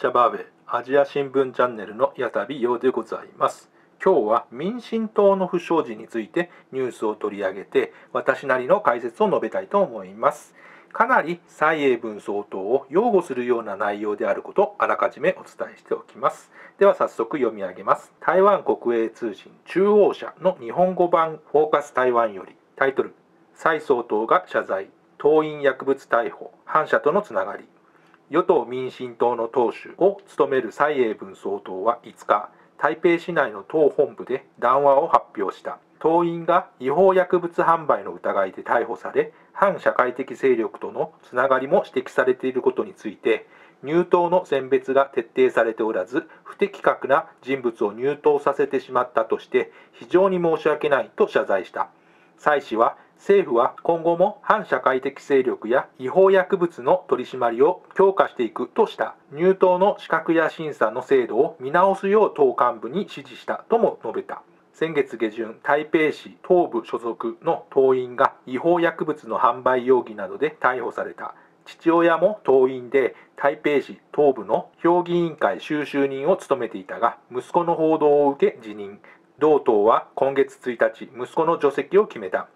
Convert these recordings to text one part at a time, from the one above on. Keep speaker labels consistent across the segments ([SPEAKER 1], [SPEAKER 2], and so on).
[SPEAKER 1] ジャバーベアジア新聞チャンネルの矢田美陽でございます。今日は民進党の不祥事についてニュースを取り上げて私なりの解説を述べたいと思います。かなり蔡英文総統を擁護するような内容であることをあらかじめお伝えしておきます。では早速読み上げます。台湾国営通信中央社の日本語版フォーカス台湾よりタイトル蔡総統が謝罪党員薬物逮捕反社とのつながり。与党民進党の党首を務める蔡英文総統は5日、台北市内の党本部で談話を発表した。党員が違法薬物販売の疑いで逮捕され、反社会的勢力とのつながりも指摘されていることについて、入党の選別が徹底されておらず、不適格な人物を入党させてしまったとして、非常に申し訳ないと謝罪した。蔡氏は政府は今後も反社会的勢力や違法薬物の取り締まりを強化していくとした入党の資格や審査の制度を見直すよう党幹部に指示したとも述べた。先月下旬台北市東部所属の党員が違法薬物の販売容疑などで逮捕された。父親も党員で台北市東部の評議委員会収集人を務めていたが息子の報道を受け辞任。同党は今月1日息子の除籍を決めた。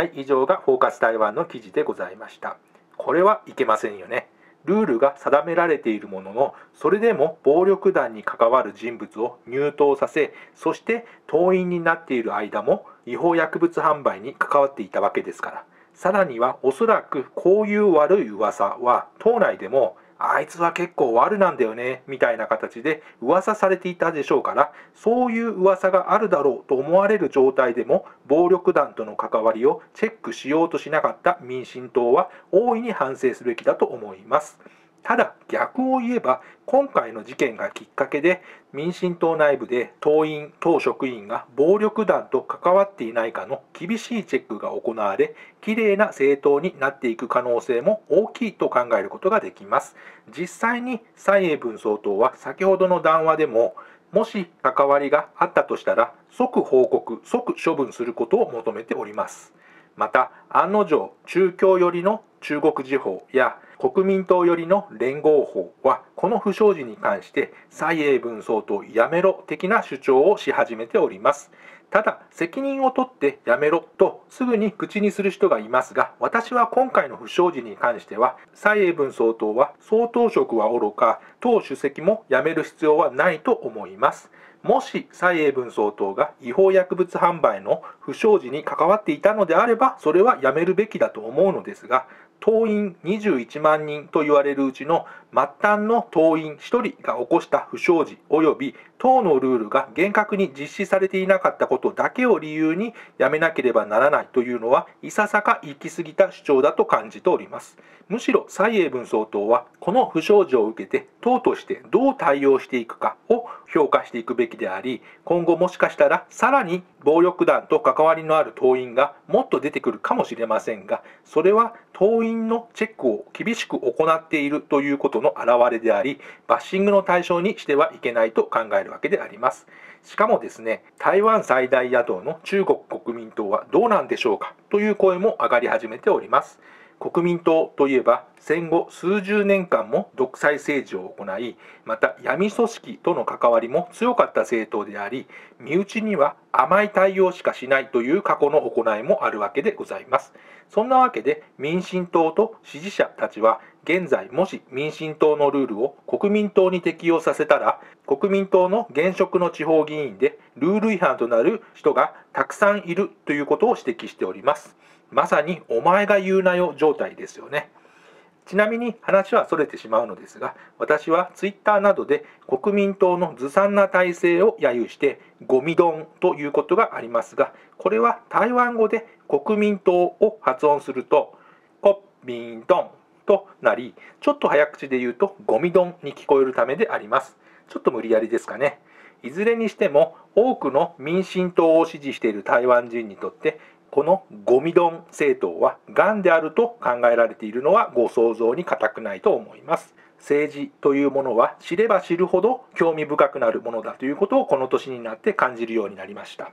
[SPEAKER 1] はい、以上がフォーカス台湾の記事でございました。これはいけませんよね。ルールが定められているものの、それでも暴力団に関わる人物を入党させ、そして党員になっている間も違法薬物販売に関わっていたわけですから。さらにはおそらくこういう悪い噂は党内でもあいつは結構悪なんだよね、みたいな形で噂されていたでしょうから、そういう噂があるだろうと思われる状態でも、暴力団との関わりをチェックしようとしなかった民進党は大いに反省すべきだと思います。ただ逆を言えば今回の事件がきっかけで民進党内部で党員党職員が暴力団と関わっていないかの厳しいチェックが行われきれいな政党になっていく可能性も大きいと考えることができます。実際に蔡英文総統は先ほどの談話でももし関わりがあったとしたら即報告即処分することを求めております。また案の定中共寄りの中国時報や国民党寄りの連合法はこの不祥事に関して蔡英文総統やめろ的な主張をし始めております。ただ責任を取ってやめろとすぐに口にする人がいますが私は今回の不祥事に関しては蔡英文総統は総統職はおろか党主席も辞める必要はないと思います。もし蔡英文総統が違法薬物販売の不祥事に関わっていたのであればそれはやめるべきだと思うのですが党員21万人と言われるうちの末端の党員1人が起こした不祥事及び党のルールが厳格に実施されていなかったことだけを理由にやめなければならないというのはいささか行き過ぎた主張だと感じております。むしろ蔡英文総統はこの不祥事を受けて党としてどう対応していくかを評価していくべきであり今後もしかしたらさらに暴力団と関わりのある党員がもっと出てくるかもしれませんがそれは党員のチェックを厳しく行っているということの表れでありバッシングの対象にしてはいけないと考えるわけであります。しかもですね台湾最大野党の中国国民党はどうなんでしょうかという声も上がり始めております。国民党といえば戦後数十年間も独裁政治を行いまた闇組織との関わりも強かった政党であり身内には甘い対応しかしないという過去の行いもあるわけでございます。そんなわけで民進党と支持者たちは現在もし民進党のルールを国民党に適用させたら国民党の現職の地方議員でルール違反となる人がたくさんいるということを指摘しております。まさにお前が言うなよ状態ですよね。ちなみに話はそれてしまうのですが、私はツイッターなどで国民党のずさんな体制を揶揄してゴミ丼ということがありますが、これは台湾語で国民党を発音すると、コッビンドンとなり、ちょっと早口で言うとゴミ丼に聞こえるためであります。ちょっと無理やりですかね。いずれにしても多くの民進党を支持している台湾人にとってこのゴミ丼政党はがんであると考えられているのはご想像に難くないと思います。政治というものは知れば知るほど興味深くなるものだということをこの年になって感じるようになりました。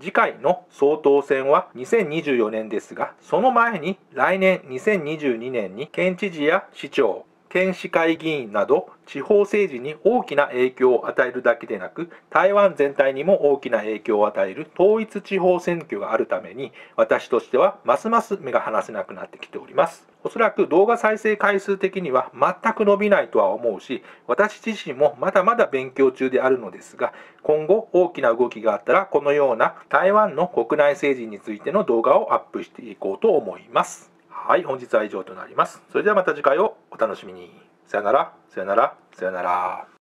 [SPEAKER 1] 次回の総統選は2024年ですが、その前に来年2022年に県知事や市長、県市会議員など地方政治に大きな影響を与えるだけでなく台湾全体にも大きな影響を与える統一地方選挙があるために私としてはますます目が離せなくなってきております。おそらく動画再生回数的には全く伸びないとは思うし私自身もまだまだ勉強中であるのですが今後大きな動きがあったらこのような台湾の国内政治についての動画をアップしていこうと思います。はい本日は以上となります。それではまた次回を。お楽しみに。さよなら。さよなら。さよなら。